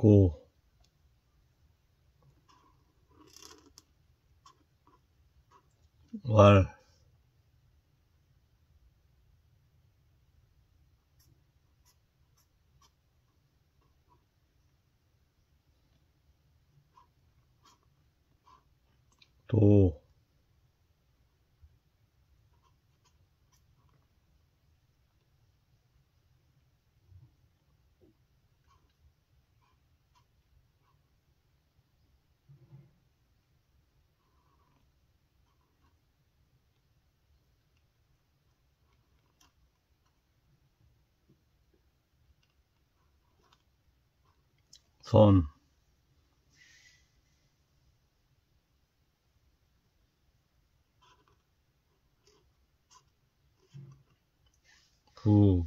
고, 왈, 도, 선, 부,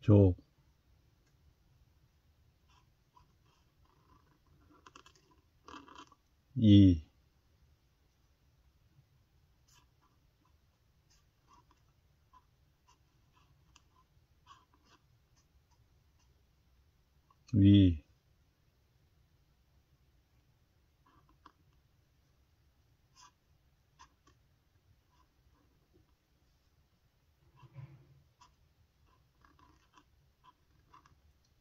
족, 이, 위,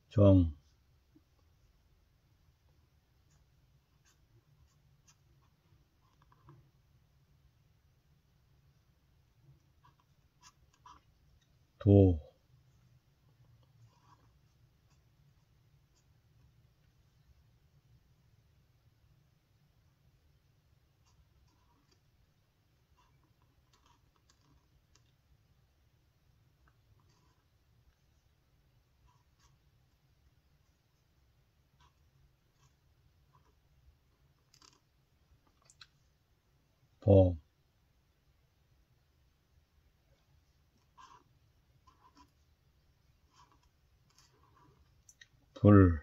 정, 도, 범, 불,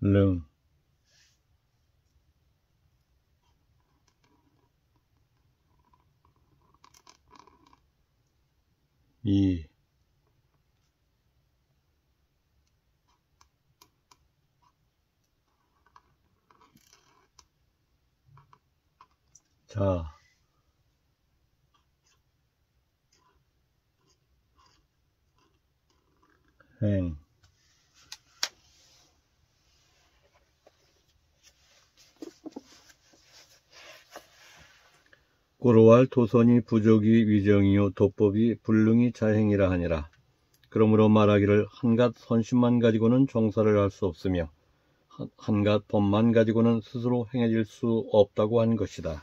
릉, 이, 자, 행, 꼬로왈 토선이 부족이 위정이요 도법이 불능이 자행이라 하니라. 그러므로 말하기를 한갓 선심만 가지고는 종사를 할 수 없으며 한- 한갓 법만 가지고는 스스로 행해질 수 없다고 한 것이다.